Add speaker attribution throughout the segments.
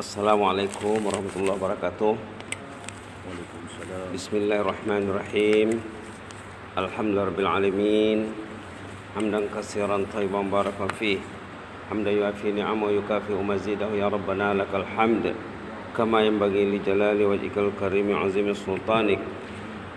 Speaker 1: Assalamualaikum warahmatullahi wabarakatuh. Bismillahirrahmanirrahim. Alhamdulillahirabbil alamin. Hamdan katsiran tayyiban barakan fih. Hamdan yuafi ni'ama wa yukafi'u mazidahu ya rabbana lakal hamd. Kama yanbaghi li jalali wajhikal karim azimi sultanik.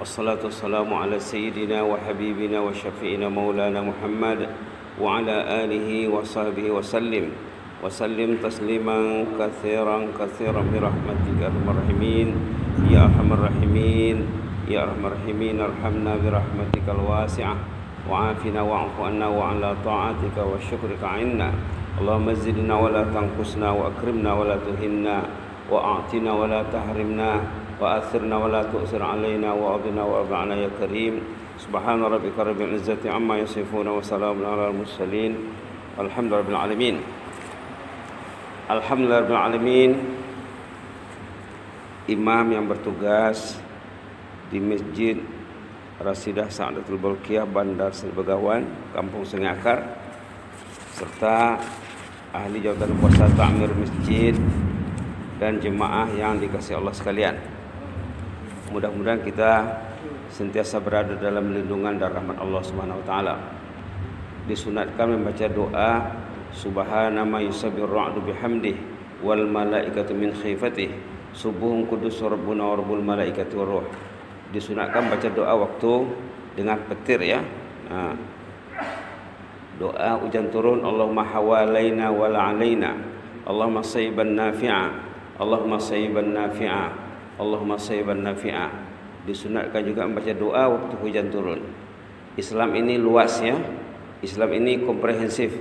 Speaker 1: Wassalatu wassalamu ala sayyidina wa habibina wa syafi'ina maulana Muhammad wa ala alihi wa sahbihi wa sallim. وسلم تسليما كثيرا كثيرا برحمتك أرحم الراحمين. يا أرحم الراحمين. يا أرحم الراحمين. ارحمنا برحمتك الواسعة. وعافنا واعف عنا وعلى طاعتك وشكرك عنا. اللهم زدنا ولا تنقصنا وأكرمنا ولا تهنا. وأعطنا ولا تحرمنا. وأثرنا ولا تؤثر علينا. وأعطنا وارضعنا يا كريم. سبحان ربك رب العزة عما يصفون وسلام على المرسلين. والحمد لله رب العالمين. Alhamdulillahirrahmanirrahim Imam yang bertugas di Masjid Rasidah Sa'adatul Balkiyah Bandar Begawan Kampung Sungai Akar serta ahli jawatan kuasa ta'mir masjid dan jemaah yang dikasih Allah sekalian. Mudah-mudahan kita sentiasa berada dalam lindungan dan rahmat Allah taala. Disunatkan membaca doa Subhana ma yusabbir ra'du bihamdih wal malaikatu min khifatih subuhun kudus rabbuna wa rabbul malaikati war ruh. Disunatkan baca doa waktu dengan petir ya. Nah, doa hujan turun Allahumma hawalaina wa la alaina Allahumma sayyiban nafi'a. Allahumma sayyiban nafi'a. Allahumma sayyiban nafi'a. Disunatkan juga membaca doa waktu hujan turun. Islam ini luas ya. Islam ini komprehensif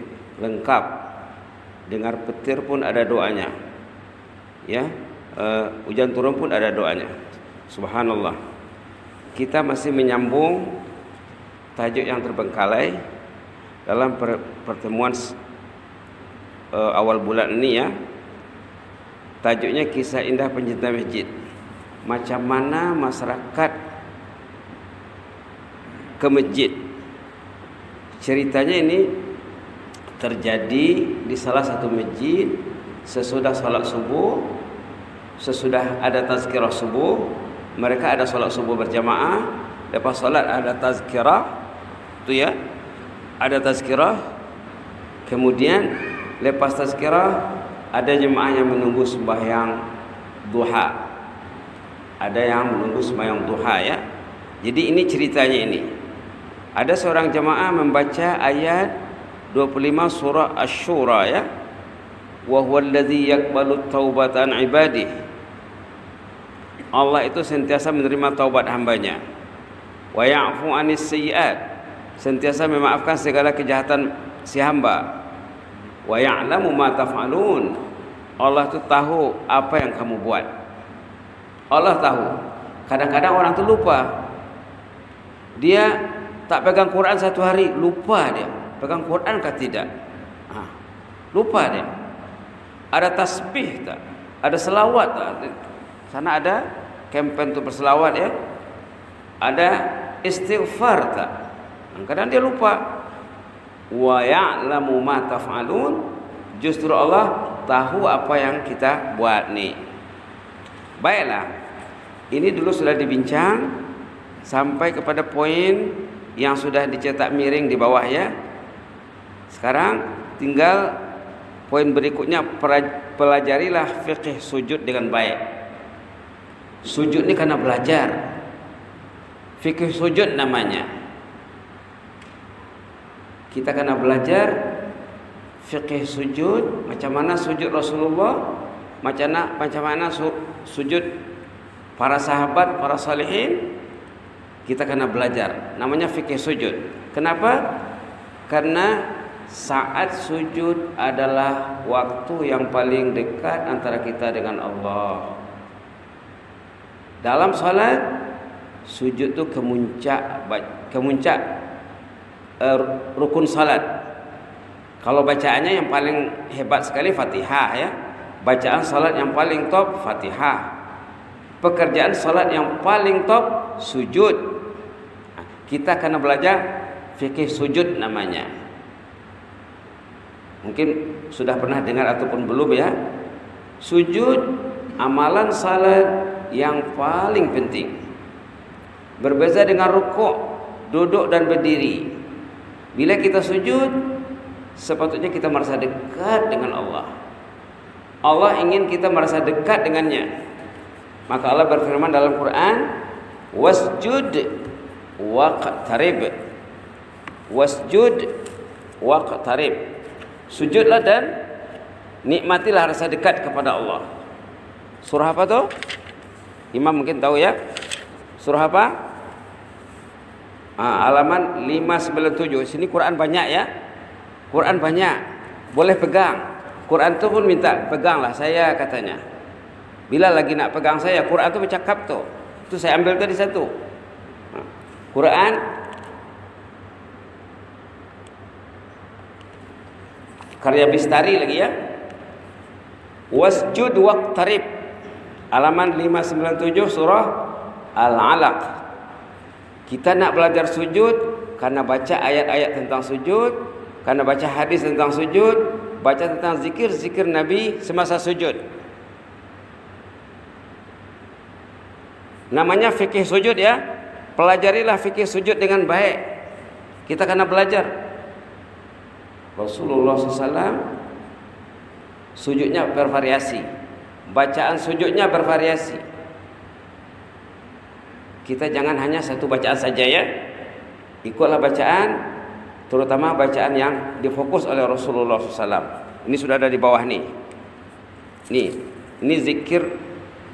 Speaker 1: lengkap. Dengar petir pun ada doanya. Ya uh, hujan turun pun ada doanya. Subhanallah. Kita masih menyambung tajuk yang terbengkalai dalam pertemuan uh, awal bulan ini ya. Tajuknya kisah indah pencinta masjid. Macam mana masyarakat ke masjid? Ceritanya ini terjadi di salah satu masjid sesudah salat subuh sesudah ada tazkirah subuh mereka ada salat subuh berjamaah lepas salat ada tazkirah tu ya ada tazkirah kemudian lepas tazkirah ada jemaah yang menunggu sembahyang duha. Ada yang menunggu sembahyang duha ya. Jadi ini ceritanya ini. Ada seorang jemaah membaca ayat 25 surah Asy-Syura ya. Wa huwa allazi yaqbalu taubatan ibadih. Allah itu sentiasa menerima taubat hambanya. Wa ya'fu 'anis sayyi'at. Sentiasa memaafkan segala kejahatan si hamba. Wa ya'lamu ma taf'alun. Allah itu tahu apa yang kamu buat. Allah tahu. Kadang-kadang orang itu lupa. Dia tak pegang Quran satu hari, lupa dia pegang Quran kah tidak? Ha, lupa dia. Ada tasbih tak? Ada selawat tak? Sana ada kempen untuk berselawat ya. Ada istighfar tak? Kadang dia lupa. Wa ya'lamu ma taf'alun. Justru Allah tahu apa yang kita buat ni. Baiklah. Ini dulu sudah dibincang sampai kepada poin yang sudah dicetak miring di bawah ya sekarang tinggal poin berikutnya pelajarilah fikih sujud dengan baik. Sujud ini karena belajar. Fikih sujud namanya. Kita karena belajar fikih sujud, macam mana sujud Rasulullah, macam mana macam mana sujud para sahabat, para salihin. Kita kena belajar. Namanya fikih sujud. Kenapa? Karena saat sujud adalah waktu yang paling dekat antara kita dengan Allah. Dalam salat sujud itu kemuncak kemuncak uh, rukun salat. Kalau bacaannya yang paling hebat sekali Fatihah ya. Bacaan salat yang paling top Fatihah. Pekerjaan salat yang paling top sujud. Kita kena belajar fikih sujud namanya. Mungkin sudah pernah dengar ataupun belum ya. Sujud amalan salat yang paling penting. Berbeza dengan rukuk, duduk dan berdiri. Bila kita sujud, sepatutnya kita merasa dekat dengan Allah. Allah ingin kita merasa dekat dengannya. Maka Allah berfirman dalam Quran, "Wasjud waqtarib." Wasjud waqtarib. Sujudlah dan nikmatilah rasa dekat kepada Allah. Surah apa tu? Imam mungkin tahu ya. Surah apa? Ah, halaman 597. Sini Quran banyak ya. Quran banyak. Boleh pegang. Quran tu pun minta peganglah saya katanya. Bila lagi nak pegang saya, Quran tu bercakap tu. Tu saya ambil tadi satu. Ah, Quran karya Bistari lagi ya. Wasjud waqtarib. Halaman 597 surah Al-Alaq. Kita nak belajar sujud karena baca ayat-ayat tentang sujud, karena baca hadis tentang sujud, baca tentang zikir-zikir Nabi semasa sujud. Namanya fikih sujud ya. Pelajarilah fikih sujud dengan baik. Kita kena belajar. Rasulullah SAW Sujudnya bervariasi. Bacaan sujudnya bervariasi. Kita jangan hanya satu bacaan saja ya. Ikutlah bacaan terutama bacaan yang difokus oleh Rasulullah SAW. Ini sudah ada di bawah nih. Nih, ini zikir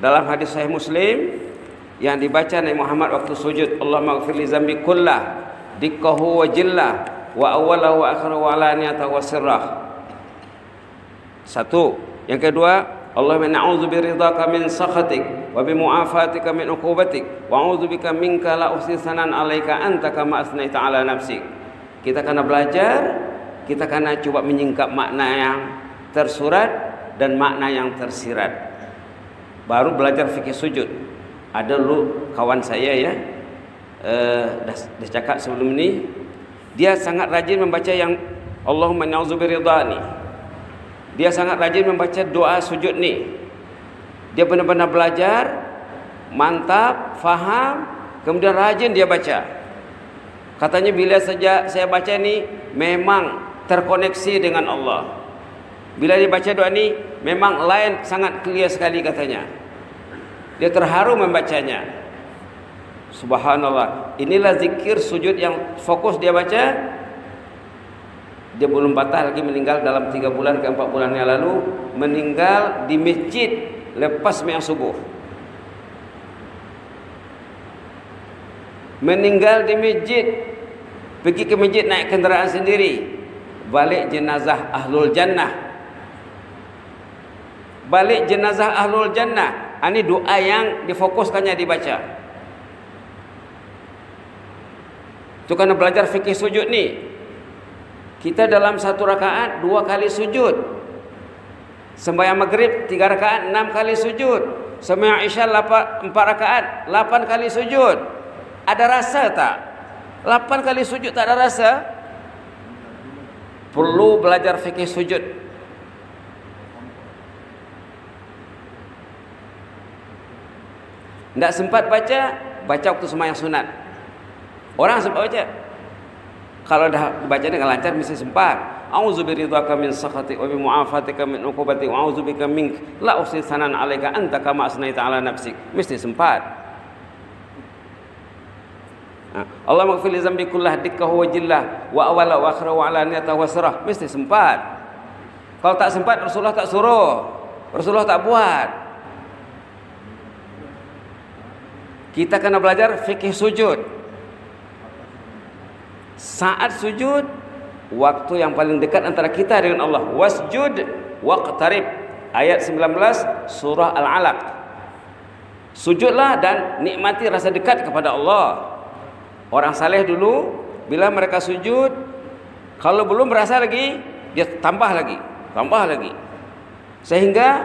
Speaker 1: dalam hadis Sahih Muslim yang dibaca Nabi Muhammad waktu sujud. Allah maghfir li zambi kullah dikkahu wa wa awwalahu wa akhiru wa alaniyatahu wa sirrah. Satu. Yang kedua, Allah na'udzu biridhaka min sakhatik wa bi mu'afatika min uqubatik wa a'udzu bika minka la uhsi sanan 'alaika anta kama asnaita 'ala nafsik. Kita kena belajar, kita kena coba menyingkap makna yang tersurat dan makna yang tersirat. Baru belajar fikih sujud. Ada lu kawan saya ya, eh, dah, dah cakap sebelum ini, dia sangat rajin membaca yang Allahumma na'udzu biridhani dia sangat rajin membaca doa sujud ni. Dia benar-benar belajar, mantap, faham, kemudian rajin dia baca. Katanya bila saja saya baca ni memang terkoneksi dengan Allah. Bila dia baca doa ni memang lain sangat clear sekali katanya. Dia terharu membacanya. Subhanallah. Inilah zikir sujud yang fokus dia baca. Dia belum patah lagi meninggal dalam tiga bulan ke empat bulan yang lalu. Meninggal di masjid lepas sembahyang subuh. Meninggal di masjid. Pergi ke masjid naik kenderaan sendiri. Balik jenazah ahlul jannah. Balik jenazah ahlul jannah. Ini doa yang difokuskannya dibaca itu karena belajar fikih sujud ni kita dalam satu rakaat dua kali sujud. Sembahyang maghrib tiga rakaat enam kali sujud. Sembahyang isya empat rakaat lapan kali sujud. Ada rasa tak? Lapan kali sujud tak ada rasa? Perlu belajar fikih sujud. Tidak sempat baca, baca waktu sembahyang sunat. Orang sempat baca, kalau dah baca dengan lancar mesti sempat. A'udzu biridhaka min sakhatik wa bi mu'afatika min uqubatik wa a'udzu bika mink la usi sanan 'alaika anta kama asnaita 'ala nafsik. Mesti sempat. Allah maghfir li zambi kullah dikkahu wa jillah wa awala wa akhira wa alaniyata wa sirah. Mesti sempat. Kalau tak sempat Rasulullah tak suruh. Rasulullah tak buat. Kita kena belajar fikih sujud. Saat sujud waktu yang paling dekat antara kita dengan Allah. Wasjud waqtarib. Ayat 19 surah Al-Alaq. Sujudlah dan nikmati rasa dekat kepada Allah. Orang saleh dulu bila mereka sujud kalau belum berasa lagi dia tambah lagi, tambah lagi. Sehingga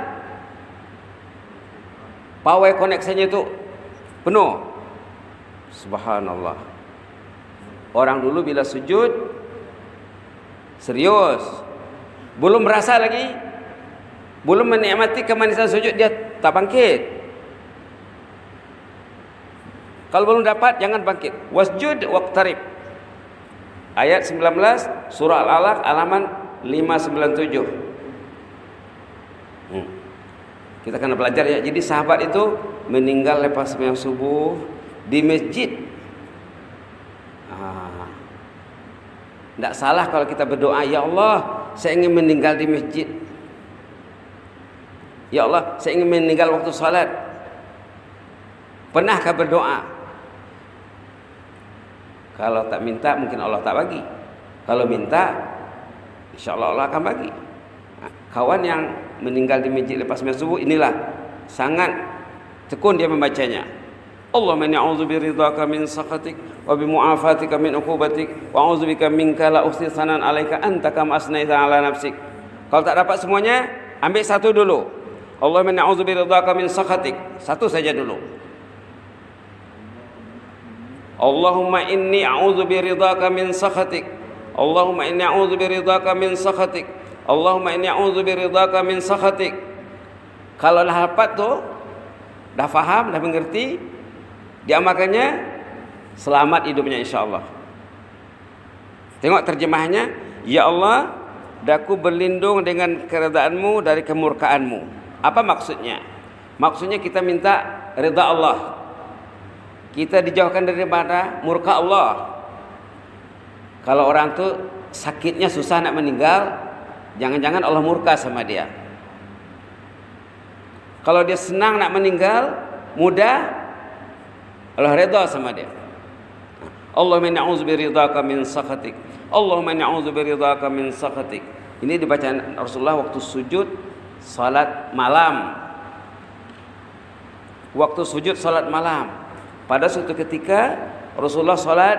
Speaker 1: power koneksinya itu penuh. Subhanallah. Orang dulu bila sujud serius. Belum merasa lagi Belum menikmati kemanisan sujud dia tak bangkit. Kalau belum dapat jangan bangkit. Wasjud waqtarib. Ayat 19 surah Al-Alaq halaman 597. Hmm. Kita akan belajar ya. Jadi sahabat itu meninggal lepas sembahyang subuh di masjid. Tidak salah kalau kita berdoa, Ya Allah, saya ingin meninggal di masjid. Ya Allah, saya ingin meninggal waktu salat. Pernahkah berdoa? Kalau tak minta, mungkin Allah tak bagi. Kalau minta, insya Allah Allah akan bagi. Nah, kawan yang meninggal di masjid lepas subuh, inilah sangat tekun dia membacanya. Allahumma inni a'udzu biridhaka min sakhatik wa bi mu'afatika min uqubatik wa a'udzu bika minka la uhsi sanan 'alaika anta kama asnaita 'ala nafsik. Kalau tak dapat semuanya, ambil satu dulu. Allahumma inni a'udzu biridhaka min sakhatik. Satu saja dulu. Allahumma inni a'udzu biridhaka min sakhatik. Allahumma inni a'udzu biridhaka min sakhatik. Allahumma inni a'udzu biridhaka min sakhatik. Kalau dah dapat tu, dah faham, dah mengerti, diamalkannya selamat hidupnya insyaallah. Tengok terjemahannya ya Allah daku berlindung dengan keredaanmu dari kemurkaanmu. Apa maksudnya? Maksudnya kita minta reda Allah. Kita dijauhkan daripada murka Allah. Kalau orang tu sakitnya susah nak meninggal jangan-jangan Allah murka sama dia. Kalau dia senang nak meninggal mudah Allah redha sama dia. Allahumma inni a'udzu biridhaka min sakhatik. Allahumma inni a'udzu biridhaka min sakhatik. Ini dibaca Rasulullah waktu sujud salat malam. Waktu sujud salat malam. Pada suatu ketika Rasulullah salat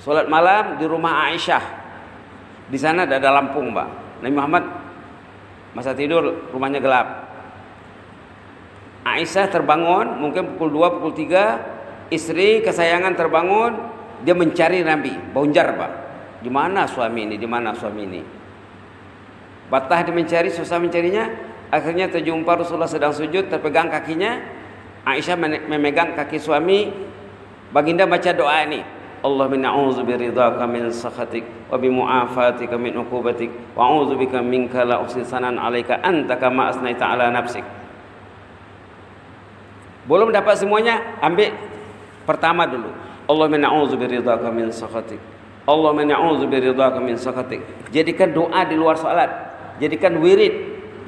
Speaker 1: salat malam di rumah Aisyah. Di sana ada lampung, Mbak. Nabi Muhammad masa tidur rumahnya gelap. Aisyah terbangun mungkin pukul 2 pukul 3 istri kesayangan terbangun dia mencari Nabi. Bonjar pak. Di mana suami ini? Di mana suami ini? Batah dia mencari susah mencarinya. Akhirnya terjumpa Rasulullah sedang sujud terpegang kakinya. Aisyah memegang kaki suami. Baginda baca doa ini. Allah min a'udzu biridhaka min sakhatik wa bi mu'afatika min uqubatik wa a'udzu bika minka la uhsisanan 'alaika anta kama asnaita 'ala nafsik belum dapat semuanya, ambil pertama dulu. Allah na'udzu biridhaka min sakhatik. Allah na'udzu biridhaka min sakhatik. Jadikan doa di luar salat. Jadikan wirid,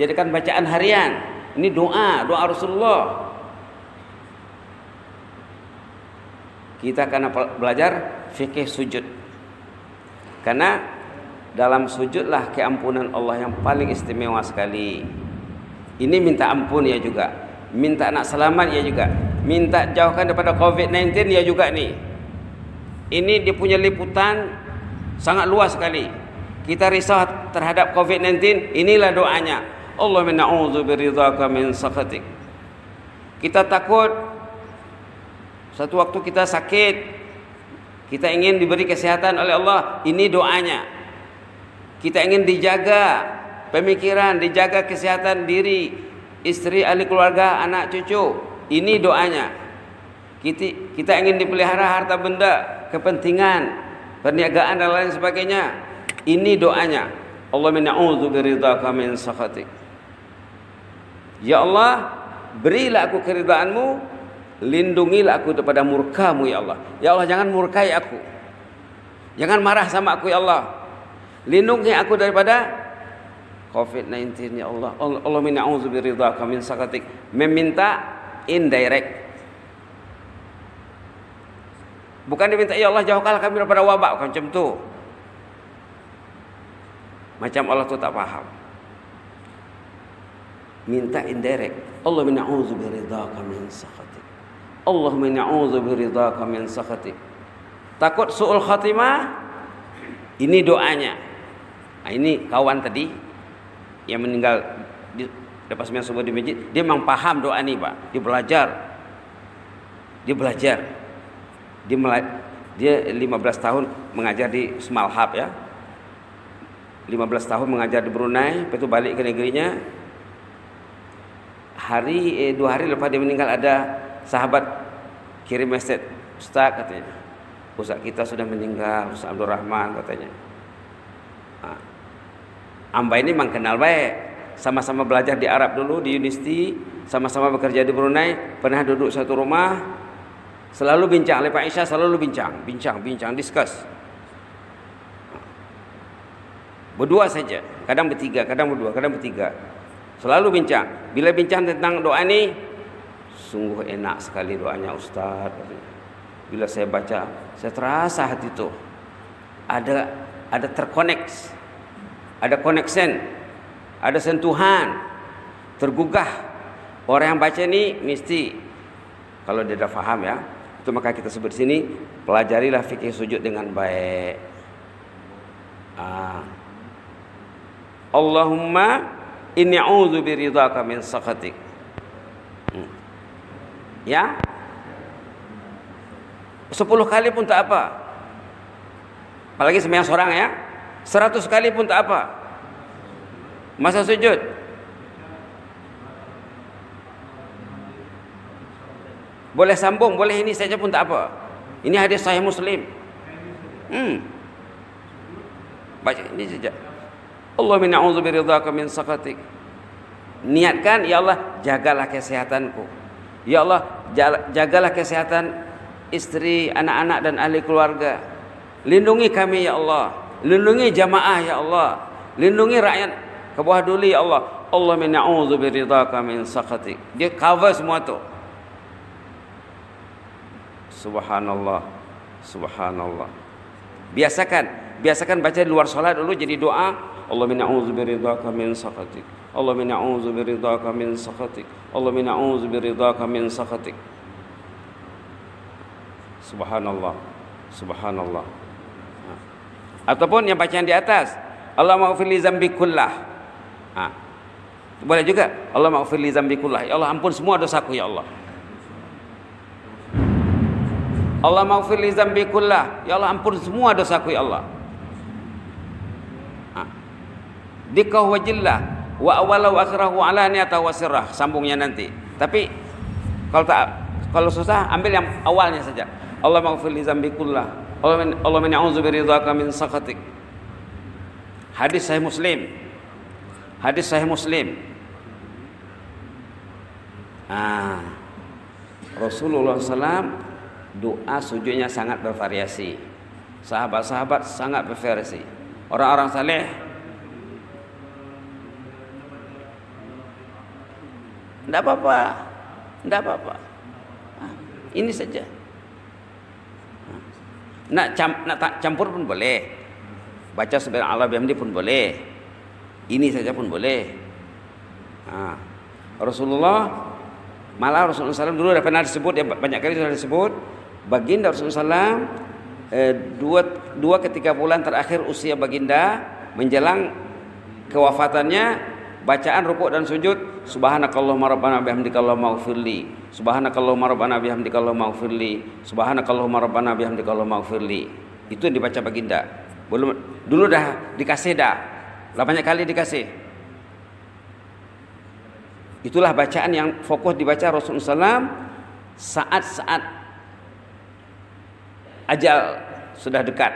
Speaker 1: jadikan bacaan harian. Ini doa, doa Rasulullah. Kita akan belajar fikih sujud. Karena dalam sujudlah keampunan Allah yang paling istimewa sekali. Ini minta ampun ya juga minta nak selamat ya juga. Minta jauhkan daripada COVID-19 ya juga ni. Ini dia punya liputan sangat luas sekali. Kita risau terhadap COVID-19 inilah doanya. Allah na'udzu biridhaka min sakhatik. Kita takut satu waktu kita sakit kita ingin diberi kesehatan oleh Allah ini doanya. Kita ingin dijaga pemikiran dijaga kesehatan diri istri, ahli keluarga, anak cucu. Ini doanya. Kita, kita ingin dipelihara harta benda, kepentingan, perniagaan dan lain sebagainya. Ini doanya. Allah mina'udhu biridhaka min sakhatik. Ya Allah, berilah aku keridaanmu, lindungilah aku daripada murkamu ya Allah. Ya Allah, jangan murkai aku. Jangan marah sama aku ya Allah. Lindungi aku daripada COVID-19 ya Allah. Allah min a'udzu biridhaka min sakatik. Meminta indirect. Bukan diminta ya Allah jauhkanlah kami daripada wabak macam tu. Macam Allah tu tak faham. Minta indirect. Allah min a'udzu biridhaka min sakatik. Allah min a'udzu biridhaka min sakatik. Takut suul khatimah? Ini doanya. Nah, ini kawan tadi yang meninggal di lepas sembahyang subuh di masjid, dia memang paham doa ini, Pak. Dia belajar. Dia belajar. Dia melaj dia 15 tahun mengajar di Smalhab ya. 15 tahun mengajar di Brunei, itu balik ke negerinya. Hari eh, dua hari lepas dia meninggal ada sahabat kirim message, Ustaz katanya. Ustaz kita sudah meninggal, Ustaz Abdul Rahman katanya. Amba ini memang kenal baik. Sama-sama belajar di Arab dulu di universiti, sama-sama bekerja di Brunei, pernah duduk satu rumah, selalu bincang, lepas Isya selalu bincang, bincang, bincang, discuss. Berdua saja, kadang bertiga, kadang berdua, kadang bertiga. Selalu bincang. Bila bincang tentang doa ini, sungguh enak sekali doanya Ustaz. Bila saya baca, saya terasa hati itu ada ada terkoneksi, ada connection, ada sentuhan, tergugah. Orang yang baca ini mesti kalau dia dah faham ya, itu maka kita sebut sini pelajarilah fikih sujud dengan baik. Ah. Allahumma inni a'udzu biridhaka min sakhatik. Hmm. Ya? Sepuluh kali pun tak apa. Apalagi sembahyang seorang ya. Seratus kali pun tak apa. Masa sujud. Boleh sambung, boleh ini saja pun tak apa. Ini hadis sahih Muslim. Hmm. Baca ini saja. Allah min a'udzu biridhaka min sakatik. Niatkan ya Allah jagalah kesehatanku. Ya Allah jagalah kesehatan istri, anak-anak dan ahli keluarga. Lindungi kami ya Allah. Lindungi jamaah ya Allah. Lindungi rakyat ke bawah dulu ya Allah. Allah min a'udzu min sakatik. Dia cover semua tu. Subhanallah. Subhanallah. Biasakan biasakan baca di luar solat dulu jadi doa Allah min a'udzu min sakhatik. Allah min a'udzu min sakhatik. Allah min a'udzu min sakhatik. Subhanallah. Subhanallah. Ataupun yang bacaan di atas, Allah maghfir li zambi kullah. Ha. Boleh juga. Allah maghfir li zambi kullah. Ya Allah ampun semua dosaku ya Allah. Allah maghfir li zambi kullah. Ya Allah ampun semua dosaku ya Allah. dikah wajillah wa awalau akhirahu ala niyata wa sirrah sambungnya nanti tapi kalau tak kalau susah ambil yang awalnya saja Allah maghfir li zambi kullah Allah min Allah a'udzu biridhaka min sakhatik hadis sahih muslim hadis sahih muslim ah Rasulullah SAW doa sujudnya sangat bervariasi sahabat-sahabat sangat bervariasi orang-orang saleh Tidak apa-apa. Tidak apa-apa. Ini saja. Nak, cam, nak tak campur pun boleh. Baca sebenarnya Allah bihamdi pun boleh. Ini saja pun boleh. Ha. Rasulullah malah Rasulullah SAW dulu dah pernah disebut ya banyak kali sudah disebut baginda Rasulullah SAW eh, dua dua ketiga bulan terakhir usia baginda menjelang kewafatannya bacaan rukuk dan sujud subhanakallahumma rabbana bihamdika allahumma subhanakallahumma rabbana bihamdika allahumma ighfirli subhanakallahumma rabbana bihamdika allahumma ighfirli itu yang dibaca baginda. Belum dulu dah dikasih dah. Lah banyak kali dikasih. Itulah bacaan yang fokus dibaca Rasulullah SAW saat-saat ajal sudah dekat.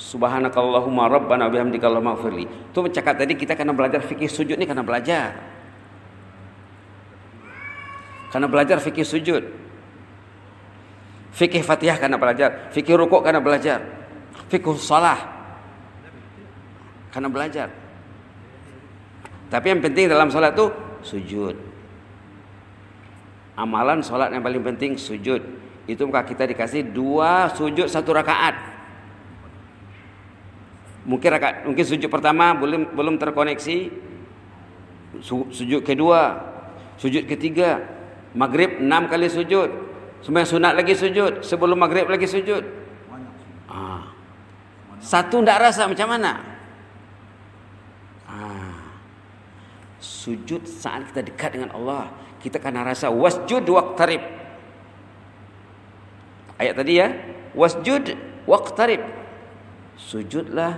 Speaker 1: Subhanakallahumma rabbana bihamdika Allahumma ighfirli. Itu cakap tadi kita kena belajar fikih sujud ni kena belajar. Kena belajar fikih sujud. Fikih Fatihah kena belajar, fikih rukuk kena belajar. Fikih salah kena belajar. Tapi yang penting dalam salat tu sujud. Amalan salat yang paling penting sujud. Itu maka kita dikasih dua sujud satu rakaat. Mungkin rakaat mungkin sujud pertama belum belum terkoneksi. Sujud kedua, sujud ketiga, maghrib enam kali sujud. Sembahyang sunat lagi sujud, sebelum maghrib lagi sujud. Ah. Satu tidak rasa macam mana? Ah. Sujud saat kita dekat dengan Allah, kita akan rasa wasjud waqtarib. Ayat tadi ya, wasjud waqtarib. Sujudlah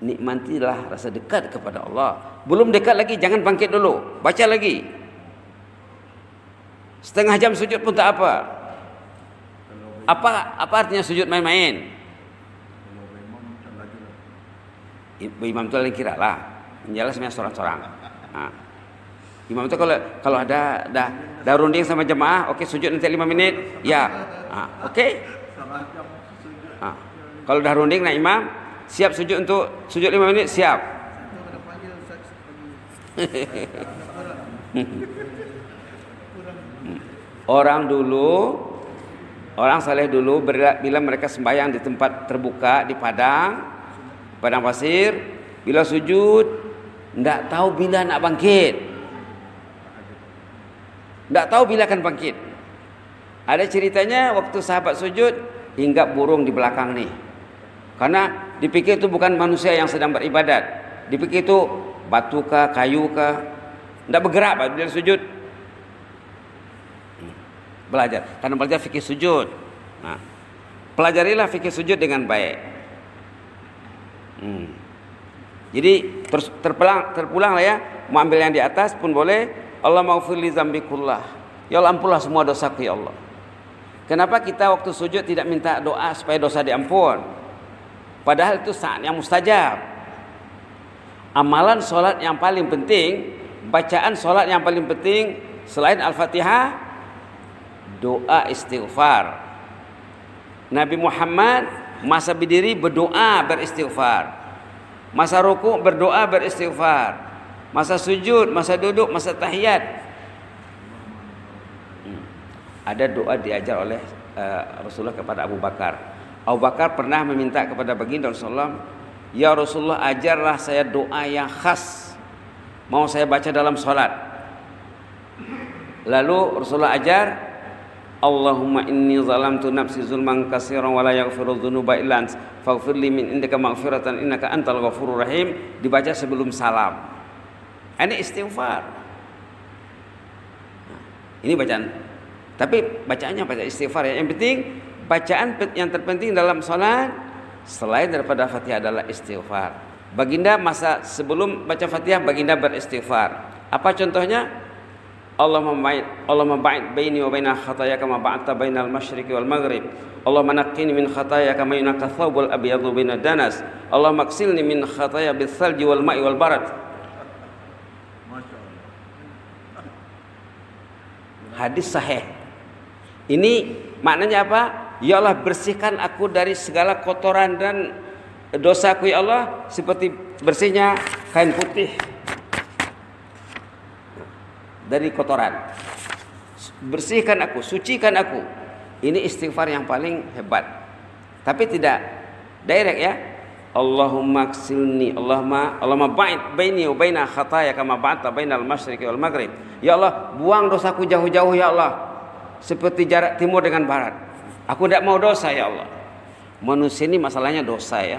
Speaker 1: nikmatilah rasa dekat kepada Allah. Belum dekat lagi jangan bangkit dulu, baca lagi. Setengah jam sujud pun tak apa. Apa apa artinya sujud main-main? Ibu imam itu lagi kira lah. Jelas semuanya seorang-seorang. Nah. Imam itu kalau kalau ada dah dah runding sama jemaah, oke okay, sujud nanti lima menit, ya. Nah, oke. Okay. Nah. Kalau dah runding nah imam, siap sujud untuk sujud lima menit, siap. Orang dulu Orang saleh dulu bila mereka sembahyang di tempat terbuka di padang, padang pasir, bila sujud tidak tahu bila nak bangkit. Tidak tahu bila akan bangkit. Ada ceritanya waktu sahabat sujud hingga burung di belakang nih. Karena dipikir itu bukan manusia yang sedang beribadat. Dipikir itu batu kah, kayu kah. Tidak bergerak bila sujud belajar. Karena belajar fikih sujud. Nah, pelajarilah fikih sujud dengan baik. Hmm. Jadi terus terpulang terpulang lah ya, mau ambil yang di atas pun boleh. Allah maufir li zambikullah. Ya Allah ampunlah semua dosaku ya Allah. Kenapa kita waktu sujud tidak minta doa supaya dosa diampun? Padahal itu saat yang mustajab. Amalan solat yang paling penting, bacaan solat yang paling penting selain Al-Fatihah doa istighfar. Nabi Muhammad masa berdiri berdoa beristighfar. Masa rukuk berdoa beristighfar. Masa sujud, masa duduk, masa tahiyat. Hmm. Ada doa diajar oleh uh, Rasulullah kepada Abu Bakar. Abu Bakar pernah meminta kepada baginda Rasulullah, "Ya Rasulullah, ajarlah saya doa yang khas. Mau saya baca dalam solat." Lalu Rasulullah ajar, Allahumma inni zalamtu nafsi zulman katsiran wa la yaghfiru dzunuba illa ant faghfir li min indaka maghfiratan innaka antal ghafurur rahim dibaca sebelum salam. Ini istighfar. Nah, ini bacaan. Tapi bacaannya baca istighfar ya. Yang penting bacaan yang terpenting dalam salat selain daripada Fatihah adalah istighfar. Baginda masa sebelum baca Fatihah baginda beristighfar. Apa contohnya? Allah membait Allah membait baini wa baina khataya kama ba'ta bainal masyriqi wal maghrib. Allah manaqqini min khataya kama yunaqqa thawbul abyadu baina danas. Allah maksilni min khataya bil thalji wal ma'i wal barad. Hadis sahih. Ini maknanya apa? Ya Allah bersihkan aku dari segala kotoran dan dosaku ya Allah. Seperti bersihnya kain putih dari kotoran. Bersihkan aku, sucikan aku. Ini istighfar yang paling hebat. Tapi tidak direct ya. Allahumma ksilni Allahumma Allahumma ba'id baini wa baina khataya kama ba'ta bainal masyriqi wal maghrib. Ya Allah, buang dosaku jauh-jauh ya Allah. Seperti jarak timur dengan barat. Aku tidak mau dosa ya Allah. Manusia ini masalahnya dosa ya.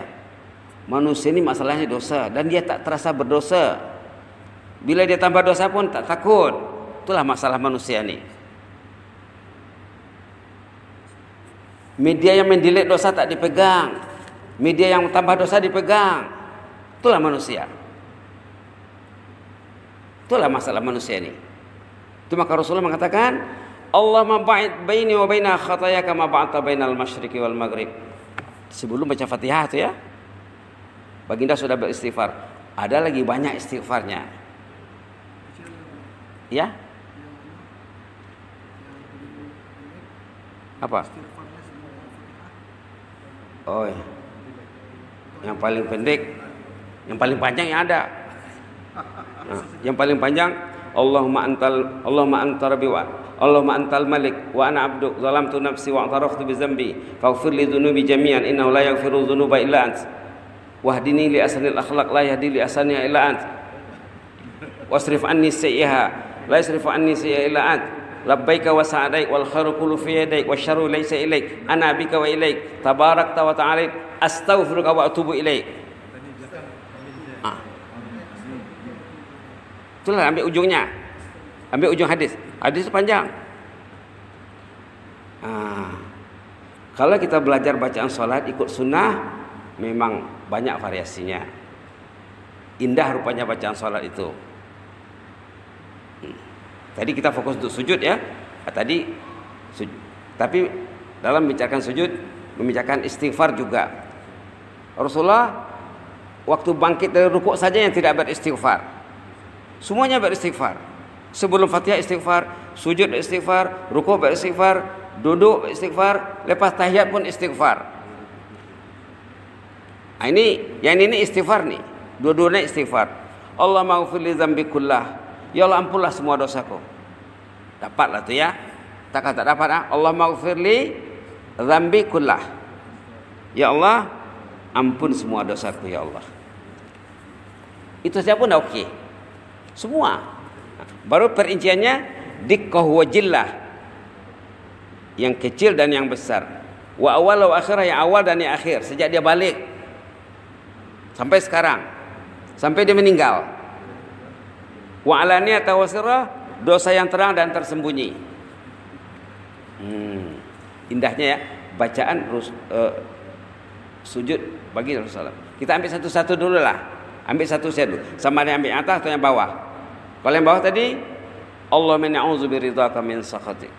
Speaker 1: Manusia ini masalahnya dosa dan dia tak terasa berdosa Bila dia tambah dosa pun tak takut. Itulah masalah manusia ini. Media yang mendilik dosa tak dipegang. Media yang tambah dosa dipegang. Itulah manusia. Itulah masalah manusia ini. Itu maka Rasulullah mengatakan, Allah mabait baini wa baina khataya kama ba'ta bainal masyriqi wal maghrib. Sebelum baca Fatihah itu ya. Baginda sudah beristighfar. Ada lagi banyak istighfarnya. Ya? Apa? Oh, ya. yang paling pendek, yang paling panjang yang ada. Nah, yang paling panjang Allahumma antal Allahumma anta rabbi wa Allahumma antal malik wa ana abdu zalamtu nafsi wa ataraftu bi zambi faghfir li dhunubi jami'an innahu la yaghfiru dhunuba illa ant wahdini li asanil akhlaq la yahdi li asaniha illa ant wasrif anni sayyiha anni ant labbaika wa wal khairu kullu fi wa syarru laysa ilaik ana bika wa ilaik wa ta'ala astaghfiruka wa atubu ilaik ah. itulah ambil ujungnya. Ambil ujung hadis. Hadis panjang. Ah. kalau kita belajar bacaan solat ikut sunnah memang banyak variasinya. Indah rupanya bacaan salat itu. Tadi kita fokus untuk sujud ya. Ah, tadi sujud. Tapi dalam membicarakan sujud, membicarakan istighfar juga. Rasulullah waktu bangkit dari rukuk saja yang tidak beristighfar. Semuanya beristighfar. Sebelum Fatihah istighfar, sujud istighfar, rukuk beristighfar, duduk istighfar, lepas tahiyat pun istighfar. Nah, ini yang ini istighfar nih. Dua-duanya istighfar. Allah maghfir li dzambi kullah. Ya Allah ampunlah semua dosaku. Dapatlah tu ya. Tak kata dapat ah. Allah maghfir li dzambi kullah. Ya Allah ampun semua dosaku ya Allah. Itu saja pun dah okey. Semua. Baru perinciannya dikkah wa jillah. Yang kecil dan yang besar. Wa awal wa akhirah yang awal dan yang akhir. Sejak dia balik. Sampai sekarang sampai dia meninggal. Wa alaniyah tawasirah dosa yang terang dan tersembunyi. Hmm, indahnya ya bacaan uh, sujud bagi Rasulullah. Kita ambil satu-satu dulu lah. Ambil satu dulu. Sama ada ambil atas atau yang bawah. Kalau yang bawah tadi Allah min ya'udzu biridhaka min sakhatik.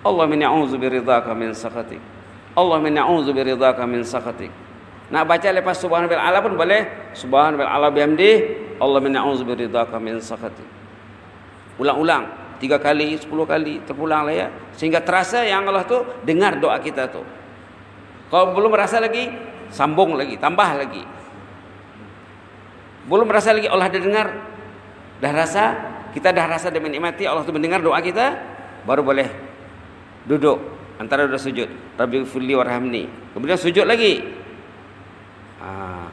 Speaker 1: Allah min ya'udzu biridhaka min sakhatik. Allah min ya'udzu biridhaka min sakhatik. Nak baca lepas subhanahu wa ta'ala pun boleh. Subhanahu wa ta'ala bihamdi. Allah min na'udzu biridhaka min sakhati. Ulang-ulang. Tiga kali, sepuluh kali. Terpulang lah ya. Sehingga terasa yang Allah tu dengar doa kita tu. Kalau belum merasa lagi, sambung lagi. Tambah lagi. Belum merasa lagi Allah dah dengar. Dah rasa. Kita dah rasa dan menikmati Allah tu mendengar doa kita. Baru boleh duduk. Antara dua sujud. Rabbi firli warhamni. Kemudian sujud lagi. Ah.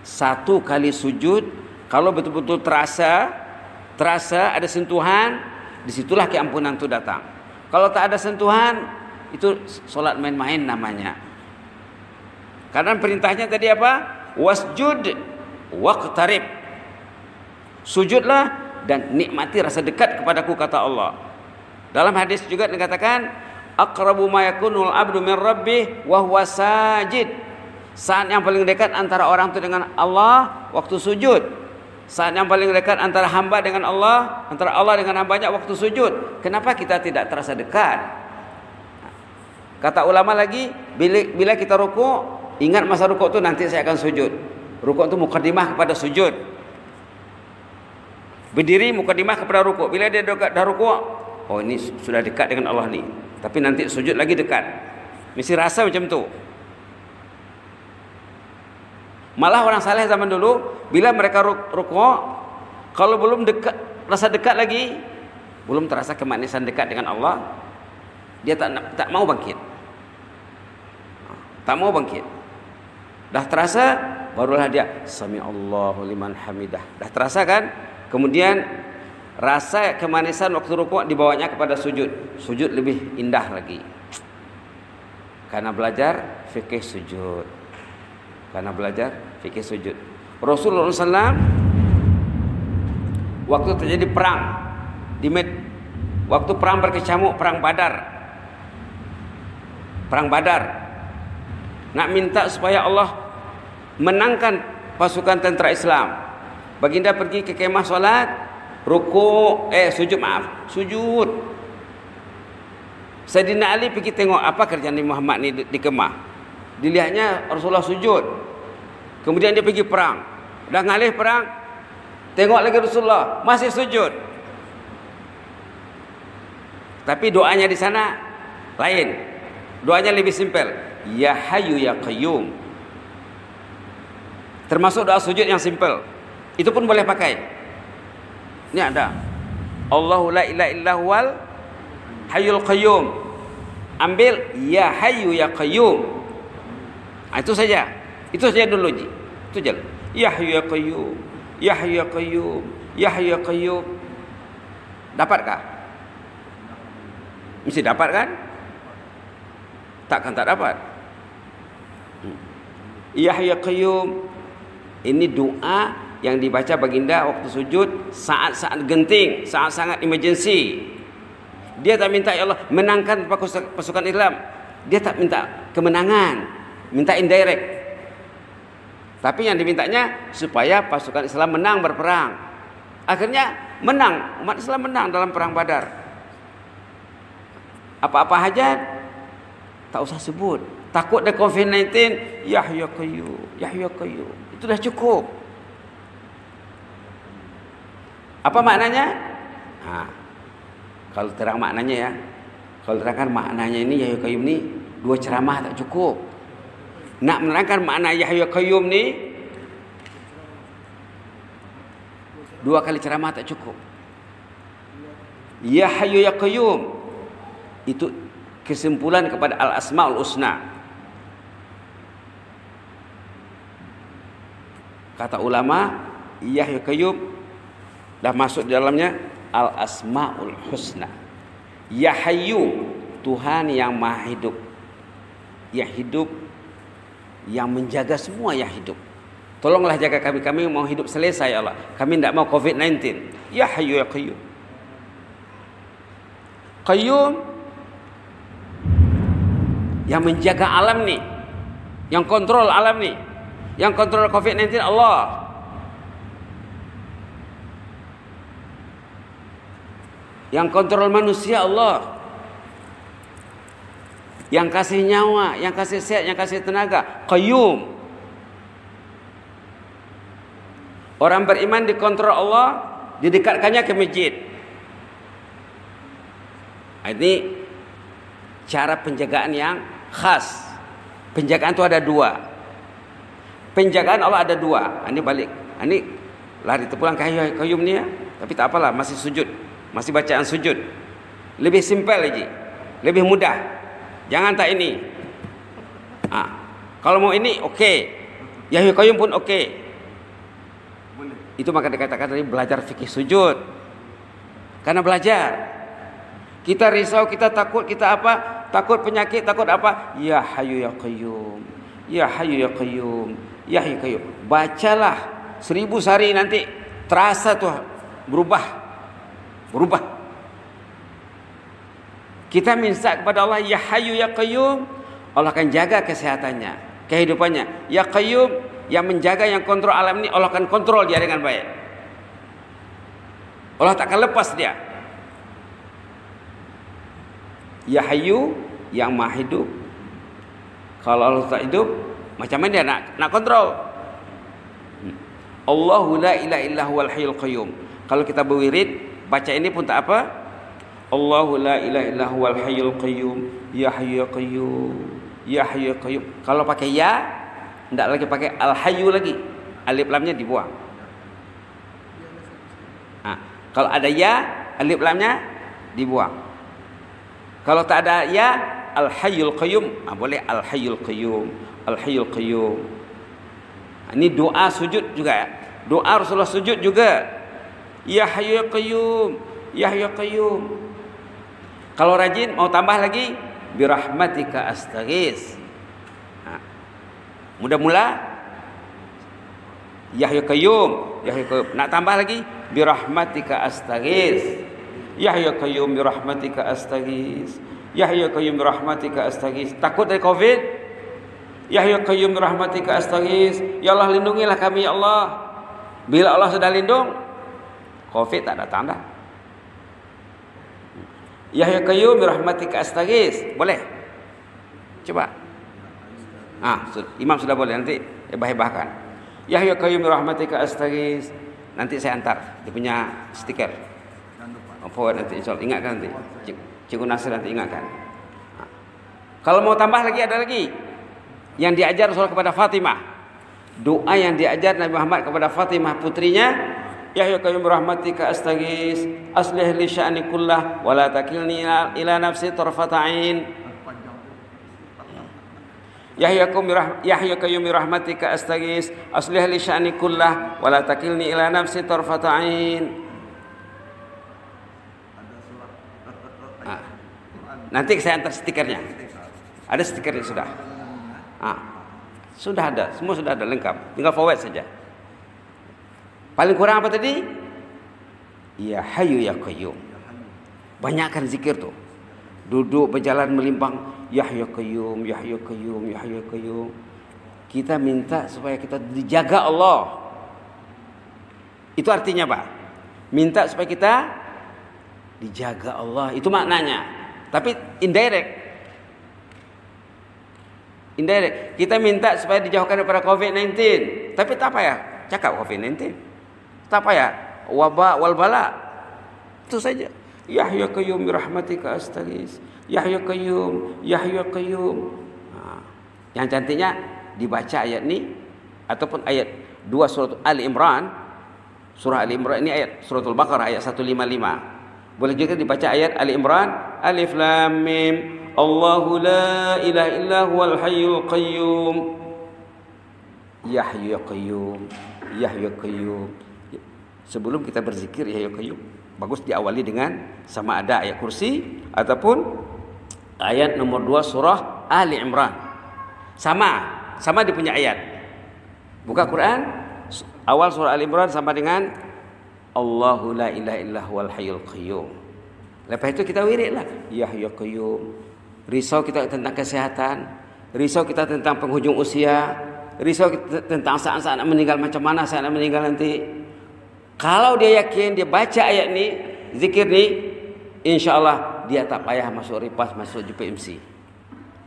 Speaker 1: Satu kali sujud kalau betul-betul terasa terasa ada sentuhan di situlah keampunan itu datang. Kalau tak ada sentuhan itu solat main-main namanya. Karena perintahnya tadi apa? Wasjud waqtarib. Sujudlah dan nikmati rasa dekat kepadaku kata Allah. Dalam hadis juga dikatakan aqrabu ma yakunul abdu min rabbih wa saat yang paling dekat antara orang itu dengan Allah waktu sujud. Saat yang paling dekat antara hamba dengan Allah, antara Allah dengan hambanya waktu sujud. Kenapa kita tidak terasa dekat? Kata ulama lagi, bila, kita rukuk, ingat masa rukuk itu nanti saya akan sujud. Rukuk itu mukadimah kepada sujud. Berdiri mukadimah kepada rukuk. Bila dia dekat dah rukuk, oh ini sudah dekat dengan Allah ni. Tapi nanti sujud lagi dekat. Mesti rasa macam tu. Malah orang saleh zaman dulu bila mereka rukuk kalau belum dekat rasa dekat lagi belum terasa kemanisan dekat dengan Allah dia tak tak mau bangkit. Tak mau bangkit. Dah terasa barulah dia sami Allahu liman hamidah. Dah terasa kan? Kemudian rasa kemanisan waktu rukuk dibawanya kepada sujud. Sujud lebih indah lagi. Karena belajar fikih sujud. Karena belajar fikir sujud. Rasulullah SAW waktu terjadi perang di Med, waktu perang berkecamuk perang Badar, perang Badar, nak minta supaya Allah menangkan pasukan tentera Islam. Baginda pergi ke kemah solat, ruku, eh sujud maaf, sujud. Sayyidina Ali pergi tengok apa kerjaan Muhammad ni di, di kemah. Dilihatnya Rasulullah sujud. Kemudian dia pergi perang. Dah ngalih perang. Tengok lagi Rasulullah. Masih sujud. Tapi doanya di sana lain. Doanya lebih simpel. Ya hayu ya qayyum. Termasuk doa sujud yang simpel. Itu pun boleh pakai. Ini ada. Allahu la ilaha illa huwal hayyul qayyum. Ambil ya hayu ya qayyum. Nah, itu saja. Itu saja ji. Itu je. Yahya Qayyum. Yahya Qayyum. Yahya Qayyum. Dapatkah? Mesti dapat kan? Takkan tak dapat. Hmm. Yahya Qayyum. Ini doa yang dibaca baginda waktu sujud saat-saat genting, saat sangat emergency. Dia tak minta ya Allah menangkan pasukan Islam. Dia tak minta kemenangan, minta indirect. Tapi yang dimintanya supaya pasukan Islam menang berperang. Akhirnya menang, umat Islam menang dalam perang Badar. Apa-apa hajat tak usah sebut. Takut ada COVID-19, Yahya Qayyum, Yahya Qayyum. Itu dah cukup. Apa maknanya? Ha. Kalau terang maknanya ya. Kalau terangkan maknanya ini Yahya Qayyum ni dua ceramah tak cukup. Nak menerangkan makna Yahya Qayyum ni dua kali ceramah tak cukup. Yahya ya Qayyum itu kesimpulan kepada Al Asmaul Husna. Kata ulama Yahya Qayyum dah masuk di dalamnya Al Asmaul Husna. Yahyu Tuhan yang Maha Hidup. Yang hidup yang menjaga semua yang hidup. Tolonglah jaga kami. Kami mau hidup selesai ya Allah. Kami tidak mau COVID-19. Ya Hayyu ya Qayyum. Qayyum yang menjaga alam ni. Yang kontrol alam ni. Yang kontrol COVID-19 Allah. Yang kontrol manusia Allah yang kasih nyawa, yang kasih sehat, yang kasih tenaga, qayyum. Orang beriman dikontrol Allah, didekatkannya ke masjid. Ini cara penjagaan yang khas. Penjagaan itu ada dua. Penjagaan Allah ada dua. Ini balik. Ini lari terpulang ke qayyum ni ya. Tapi tak apalah, masih sujud. Masih bacaan sujud. Lebih simpel lagi. Lebih mudah. Jangan tak ini. Ha. Kalau mau ini, okey. Okay. Yahya Qayyum pun okey. Okay. Itu maka dikatakan tadi belajar fikih sujud. Karena belajar. Kita risau, kita takut, kita apa? Takut penyakit, takut apa? Ya Hayyu Ya Qayyum. Ya Hayyu Ya Qayyum. Ya Hayyu Qayyum. Bacalah seribu sehari nanti terasa tuh berubah. Berubah. Kita minta kepada Allah ya Hayyu ya Qayyum, Allah akan jaga kesehatannya, kehidupannya. Ya Qayyum yang menjaga yang kontrol alam ini Allah akan kontrol dia dengan baik. Allah tak akan lepas dia. Ya Hayyu yang Maha hidup. Kalau Allah tak hidup, macam mana dia nak nak kontrol? Hmm. Allahu la ilaha illa huwal hayyul qayyum. Kalau kita berwirid, baca ini pun tak apa, Allahu la ilaha illa huwal hayyul qayyum ya hayyu ya qayyum ya qayyum. Kalau pakai ya tidak lagi pakai al hayyu lagi. Alif lamnya dibuang. Nah, kalau ada ya alif lamnya dibuang. Kalau tak ada ya al hayyul qayyum ah, boleh al hayyul qayyum al hayyul qayyum. Ini doa sujud juga ya. Doa Rasulullah sujud juga. Ya hayyu ya qayyum ya qayyum kalau rajin mau tambah lagi birahmatika astaghis. Nah, mula-mula Yahya Qayyum, Yahya Qayyum. Nak tambah lagi birahmatika astaghis. Yahya Qayyum birahmatika astaghis. Yahya Qayyum birahmatika astaghis. Takut dari Covid? Yahya Qayyum birahmatika astaghis. Ya Allah lindungilah kami ya Allah. Bila Allah sudah lindung, Covid tak datang dah. Yahya Qayyum rahmatika astaghis. Boleh? Coba. Ah, imam sudah boleh nanti hebah-hebahkan. Yahya Qayyum rahmatika astaghis. Nanti saya antar dia punya stiker. Oh, forward nanti insyaallah ingatkan nanti. Cikgu Nasir nanti ingatkan. Ah. Kalau mau tambah lagi ada lagi yang diajar Rasul kepada Fatimah. Doa yang diajar Nabi Muhammad kepada Fatimah putrinya Yahya qayyum rahmatika astaghis aslih li sya'ni kullah wa la takilni ila nafsi tarfata ain Yahya qayyum Yahya qayyum rahmatika astaghis aslih li sya'ni kullah wa la takilni ila nafsi tarfata ain ah. Nanti saya antar stikernya. Ada stikernya sudah. Ah. Sudah ada, semua sudah ada lengkap. Tinggal forward saja. Paling kurang apa tadi? Ya hayu ya qayyum. Banyakkan zikir tu. Duduk berjalan melimpang ya ya qayyum, ya ya qayyum, ya ya qayyum. Kita minta supaya kita dijaga Allah. Itu artinya Pak. Minta supaya kita dijaga Allah. Itu maknanya. Tapi indirect. Indirect. Kita minta supaya dijauhkan daripada COVID-19. Tapi tak apa ya? Cakap COVID-19. Tak apa ya? Wabak wal bala. Itu saja. Yahya qayyum rahmatika astaghis. Yahya qayyum, Yahya qayyum. Ha. Yang cantiknya dibaca ayat ni ataupun ayat 2 surat Ali Imran. Surah Ali Imran ini ayat suratul Baqarah ayat 155. Boleh juga dibaca ayat Ali Imran Alif Lam Mim Allahu la ilaha illa huwal hayyul qayyum Yahya qayyum Yahya qayyum Sebelum kita berzikir Yahya qayyum bagus diawali dengan sama ada ayat kursi ataupun ayat nomor 2 surah Ali Imran. Sama, sama dia punya ayat. Buka Quran, awal surah Ali Imran sama dengan Allahu la ilaha illa huwal hayyul qayyum. Lepas itu kita wiridlah ya ya qayyum. Risau kita tentang kesehatan, risau kita tentang penghujung usia, risau kita tentang saat-saat meninggal macam mana saat meninggal nanti. Kalau dia yakin dia baca ayat ni, zikir ni, insya Allah dia tak payah masuk ripas, masuk JPMC.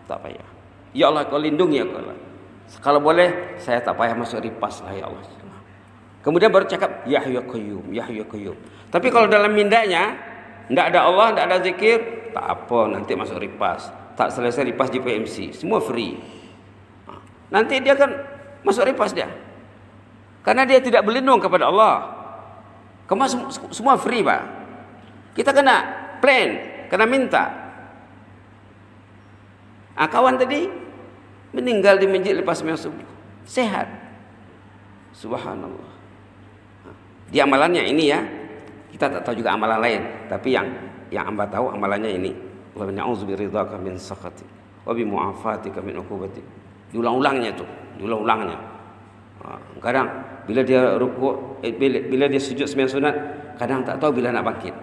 Speaker 1: Tak payah. Ya Allah kau lindungi aku Allah. Kalau boleh saya tak payah masuk ripas lah ya Allah. Kemudian baru cakap Yahya Qayyum, Yahya Qayyum. Tapi kalau dalam mindanya tidak ada Allah, tidak ada zikir, tak apa nanti masuk ripas. Tak selesai ripas JPMC, semua free. Nanti dia akan masuk ripas dia. Karena dia tidak berlindung kepada Allah. Kamu semua free pak. Kita kena plan, kena minta. Ah, kawan tadi meninggal di masjid lepas sembahyang subuh. Sehat. Subhanallah. Ah, di amalannya ini ya. Kita tak tahu juga amalan lain, tapi yang yang hamba tahu amalannya ini. Wa na'udzu biridhaka min sakhatik wa bi mu'afatika min. Diulang-ulangnya itu, diulang-ulangnya. Ah, kadang bila dia rukuk, eh, bila, bila dia sujud sembilan sunat, kadang tak tahu bila nak bangkit.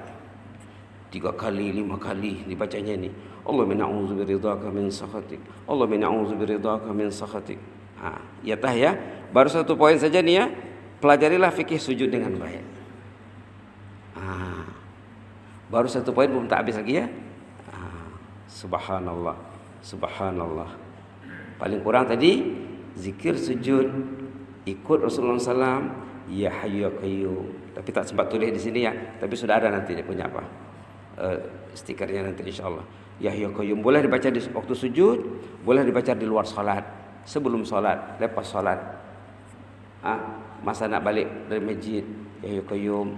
Speaker 1: Tiga kali, lima kali dibacanya ini. Allah min a'udzu biridhaka min sakhatik. Allah min a'udzu biridhaka min sakhatik. Ha, ya tah ya. Baru satu poin saja nih ya. Pelajarilah fikih sujud dengan baik. Ha. Baru satu poin belum tak habis lagi ya. Ha. Subhanallah. Subhanallah. Paling kurang tadi zikir sujud ikut Rasulullah SAW ya hayyu ya qayyum. Tapi tak sempat tulis di sini ya. Tapi sudah ada nanti dia punya apa uh, stikernya nanti insyaallah. Ya hayyu ya qayyum boleh dibaca di waktu sujud boleh dibaca di luar salat sebelum salat lepas salat ah masa nak balik dari masjid ya hayyu ya qayyum.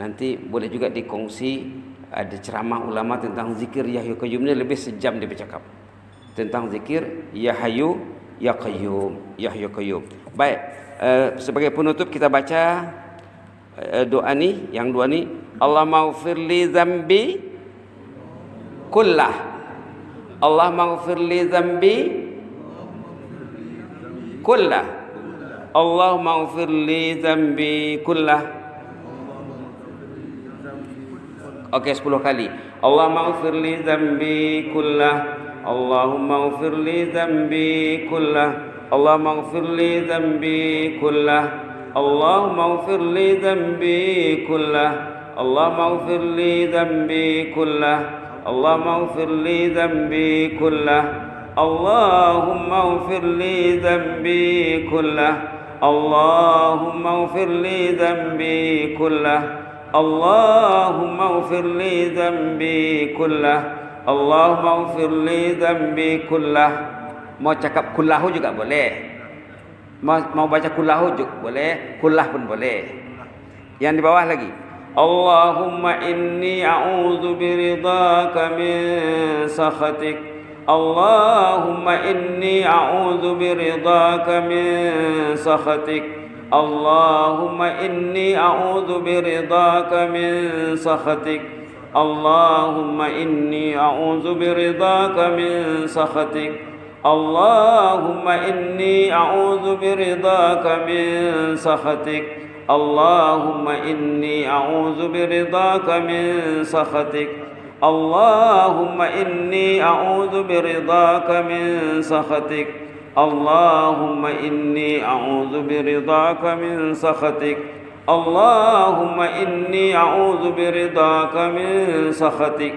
Speaker 1: Nanti boleh juga dikongsi ada ceramah ulama tentang zikir ya hayyu qayyum ini lebih sejam dia bercakap. Tentang zikir ya hayyu ya qayyum ya hayyu qayyum. Baik sebagai penutup kita baca uh, doa ni yang dua ni Allah maghfirli zambi kullah. Allah maghfirli zambi kullah. Allah maghfirli zambi kullah. Okey 10 kali. Allah maghfirli zambi kullah. Allahumma maghfirli zambi kullah اللهم اغفر لي ذنبي كله. اللهم اغفر لي ذنبي كله. اللهم اغفر لي ذنبي كله. اللهم اغفر لي ذنبي كله. اللهم اغفر لي ذنبي كله. اللهم اغفر لي ذنبي كله. اللهم اغفر لي ذنبي كله. اللهم اغفر لي ذنبي كله. Mau cakap kullahu juga boleh. Mau, mau baca kullahu juga boleh. Kullah pun boleh. Yang di bawah lagi. Allahumma inni a'udzu biridhaka min sakhatik. Allahumma inni a'udzu biridhaka min sakhatik. Allahumma inni a'udzu biridhaka min sakhatik. Allahumma inni a'udzu biridhaka min sakhatik اللهم إني أعوذ برضاك من سخطك. اللهم إني أعوذ برضاك من سخطك. اللهم إني أعوذ برضاك من سخطك. اللهم إني أعوذ برضاك من سخطك. اللهم إني أعوذ برضاك من سخطك.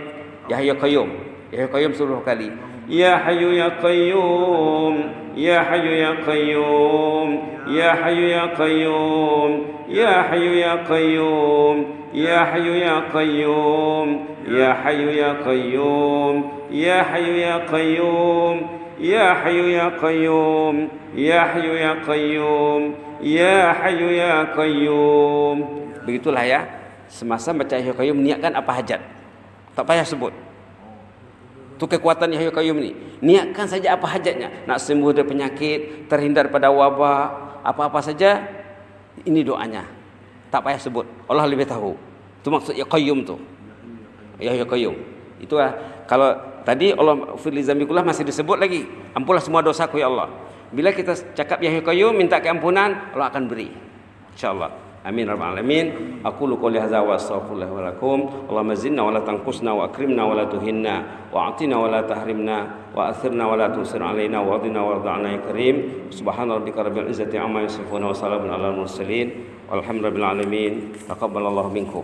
Speaker 1: يا حي قيوم يا حي قيوم سبحانه kali يا حي يا قيوم يا حي يا قيوم يا حي يا قيوم يا حي يا قيوم يا حي يا قيوم يا حي يا قيوم يا حي يا قيوم يا حي يا قيوم يا حي يا قيوم يا حي يا قيوم begitulah ya semasa baca ya qayyum niatkan apa hajat tak payah sebut tu kekuatan ya qayyum ni. Niatkan saja apa hajatnya nak sembuh dari penyakit terhindar pada wabak apa-apa saja ini doanya. Tak payah sebut. Allah lebih tahu. Itu maksud ya qayyum tu. Ya qayyum. Itulah kalau tadi Allah firli zambikullah masih disebut lagi. Ampunlah semua dosaku ya Allah. Bila kita cakap ya qayyum minta keampunan Allah akan beri. Insyaallah امين رب العالمين أقول قولي هذا واستغفر الله ولكم اللهم زدنا ولا تنقصنا واكرمنا ولا تهنا واعطنا ولا تحرمنا واثرنا ولا تؤثر علينا وارضنا وارض عنا يا كريم سبحان ربك رب العزه عما يصفون وسلام على المرسلين والحمد لله رب العالمين تقبل الله منكم